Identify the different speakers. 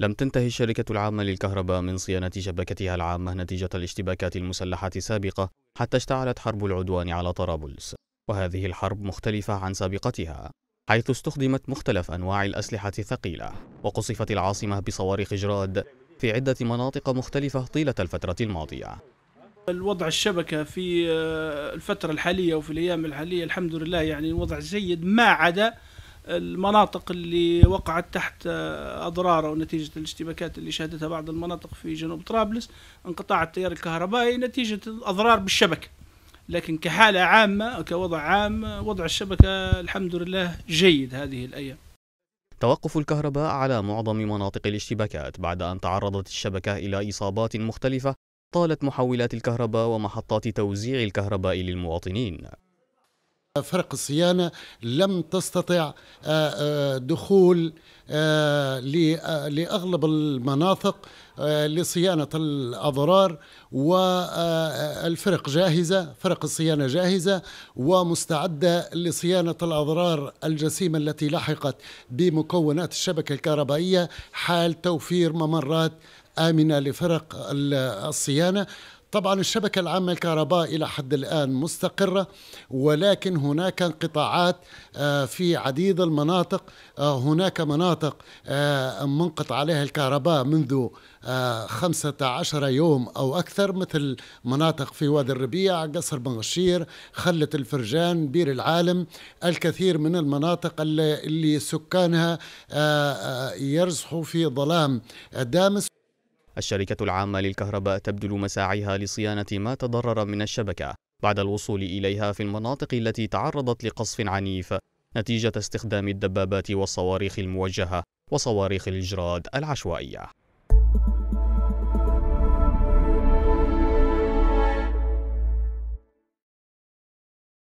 Speaker 1: لم تنتهي الشركة العامة للكهرباء من صيانة شبكتها العامة نتيجة الاشتباكات المسلحة السابقة حتى اشتعلت حرب العدوان على طرابلس وهذه الحرب مختلفة عن سابقتها حيث استخدمت مختلف أنواع الأسلحة الثقيلة وقصفت العاصمة بصواريخ جراد في عدة مناطق مختلفة طيلة الفترة الماضية.
Speaker 2: الوضع الشبكة في آه، الفترة الحالية وفي الأيام الحالية الحمد لله يعني الوضع جيد ما عدا المناطق اللي وقعت تحت آه، أضرار أو نتيجة الاشتباكات اللي شهدتها بعض المناطق في جنوب طرابلس انقطاع التيار الكهربائي نتيجة أضرار بالشبكة. لكن كحالة عامة كوضع عام وضع الشبكة الحمد لله جيد هذه الأيام.
Speaker 1: توقف الكهرباء على معظم مناطق الاشتباكات بعد أن تعرضت الشبكة إلى إصابات مختلفة طالت محولات الكهرباء ومحطات توزيع الكهرباء للمواطنين.
Speaker 3: فرق الصيانة لم تستطع آه، آه، دخول آه، لأغلب المناطق لصيانة الأضرار والفرق جاهزة فرق الصيانة جاهزة ومستعدة لصيانة الأضرار الجسيمة التي لحقت بمكونات الشبكة الكهربائية حال توفير ممرات آمنة لفرق الصيانة. طبعا الشبكة العامة الكهرباء إلى حد الآن مستقرة ولكن هناك انقطاعات آه، في عديد المناطق آه، هناك مناطق آه، منقطع عليها الكهرباء منذ خمسة عشر يوم أو أكثر مثل مناطق في وادي الربيع قصر بنغشير خلة الفرجان بير العالم. الكثير من المناطق اللي سكانها يرزحوا في ظلام دامس.
Speaker 1: الشركة العامة للكهرباء تبذل مساعيها لصيانة ما تضرر من الشبكة. بعد الوصول إليها في المناطق التي تعرضت لقصف عنيف نتيجة استخدام الدبابات والصواريخ الموجهة وصواريخ الجراد العشوائية.